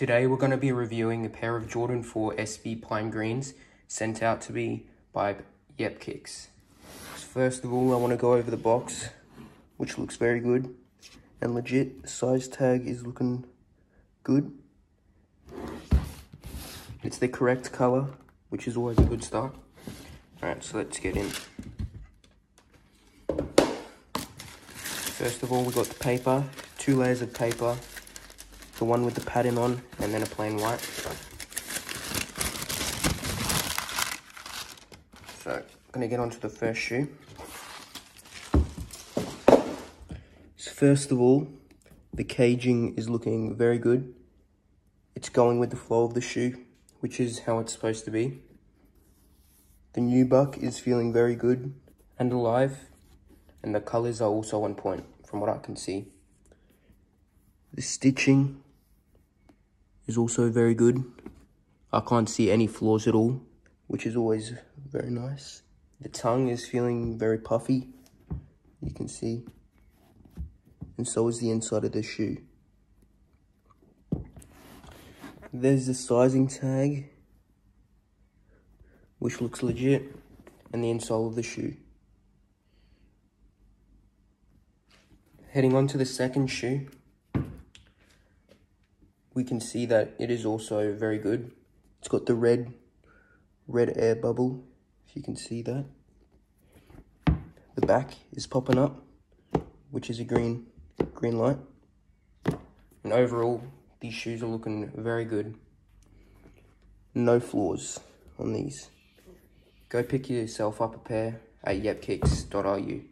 Today we're going to be reviewing a pair of Jordan 4 SB Pine Greens sent out to me by Yupkicks. First of all, I want to go over the box, which looks very good and legit. The size tag is looking good. It's the correct color, which is always a good start. Alright, so let's get in. First of all, we got the paper, two layers of paper, the one with the pattern on, and then a plain white. So, I'm gonna get onto the first shoe. So first of all, the caging is looking very good. It's going with the flow of the shoe, which is how it's supposed to be. The nubuck is feeling very good and alive, and the colors are also on point from what I can see. The stitching is also very good. I can't see any flaws at all, which is always very nice. The tongue is feeling very puffy, you can see. And so is the inside of the shoe. There's the sizing tag, which looks legit, and the insole of the shoe. Heading on to the second shoe, we can see that it is also very good. It's got the red, red air bubble, if you can see that. The back is popping up, which is a green, green light. And overall, these shoes are looking very good. No flaws on these. Go pick yourself up a pair at yupkicks.ru.